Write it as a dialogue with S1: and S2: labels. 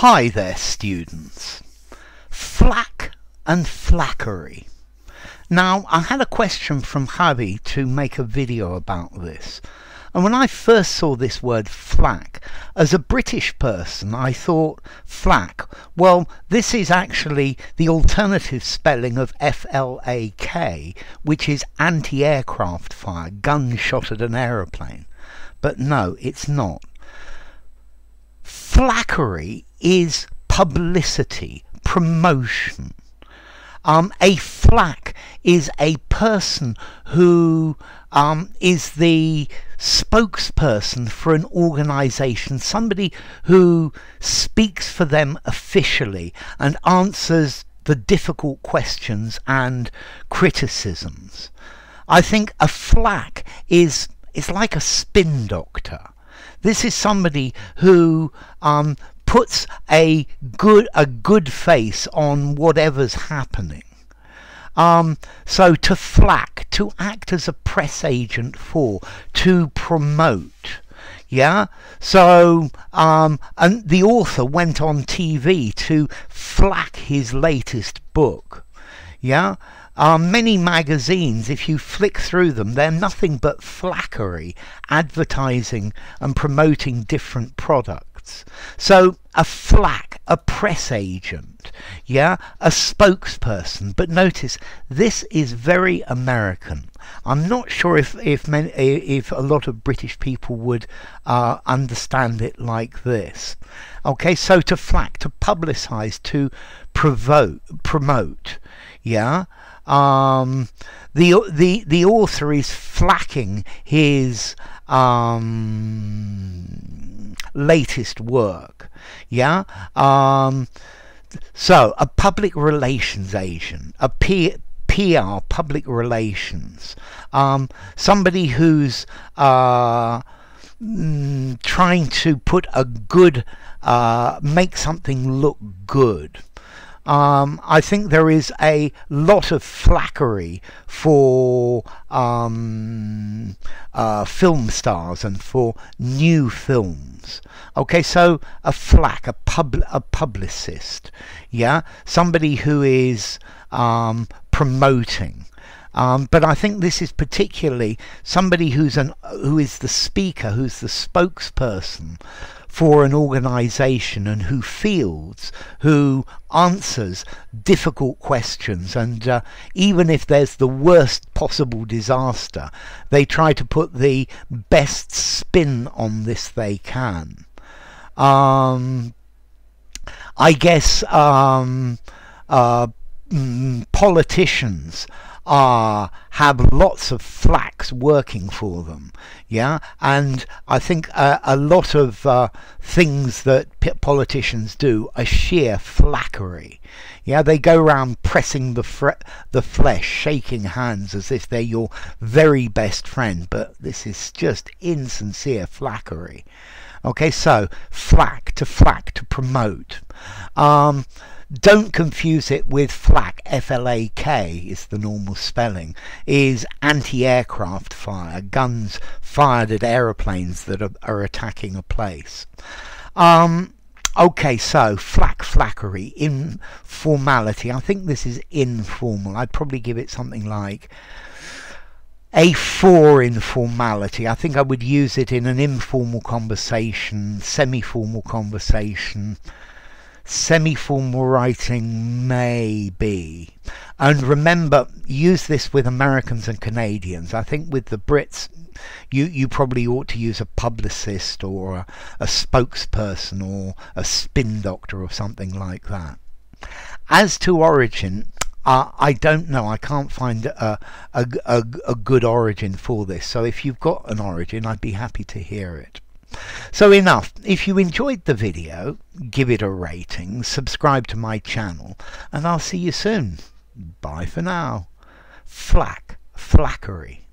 S1: Hi there students. Flack and flackery. Now I had a question from Javi to make a video about this. And when I first saw this word flack, as a British person, I thought flack, well, this is actually the alternative spelling of F-L-A-K, which is anti-aircraft fire, gunshot at an aeroplane. But no, it's not. Flackery is publicity, promotion. Um, a flack is a person who um, is the spokesperson for an organization, somebody who speaks for them officially and answers the difficult questions and criticisms. I think a flack is is like a spin doctor. This is somebody who um, puts a good a good face on whatever's happening. Um, so to flack, to act as a press agent for, to promote. Yeah. So, um, and the author went on TV to flack his latest book. Yeah. Um, many magazines, if you flick through them, they're nothing but flackery, advertising and promoting different products. So a flack, a press agent, yeah, a spokesperson. But notice this is very American. I'm not sure if if many, if a lot of British people would uh, understand it like this. Okay, so to flack, to publicize, to provoke, promote, yeah. Um, the the the author is flacking his um, latest work. Yeah. Um, so a public relations agent, a P, PR, public relations, um, somebody who's uh, mm, trying to put a good, uh, make something look good. Um, I think there is a lot of flackery for um, uh, film stars and for new films. Okay, so a flack, a pub, a publicist, yeah, somebody who is um, promoting. Um, but I think this is particularly somebody who's an who is the speaker, who's the spokesperson for an organization and who fields, who answers difficult questions. And uh, even if there's the worst possible disaster, they try to put the best spin on this they can. Um, I guess um, uh, politicians are have lots of flacks working for them yeah? And i think uh, a lot of uh, things that politicians do are sheer flackery yeah? They go around pressing the the flesh shaking hands as if they're your very best friend but this is just insincere flackery. Okay so flack to flack to promote. Um, don't confuse it with flak, F-L-A-K is the normal spelling, is anti-aircraft fire, guns fired at aeroplanes that are, are attacking a place. Um, okay, so flack, flackery, informality. I think this is informal. I'd probably give it something like a for informality. I think I would use it in an informal conversation, semi-formal conversation, semi-formal writing maybe and remember use this with Americans and Canadians I think with the Brits you you probably ought to use a publicist or a, a spokesperson or a spin doctor or something like that as to origin uh, I don't know. I can't find a, a, a, a good origin for this. So if you've got an origin, I'd be happy to hear it. So enough. If you enjoyed the video, give it a rating, subscribe to my channel, and I'll see you soon. Bye for now. Flack, flackery.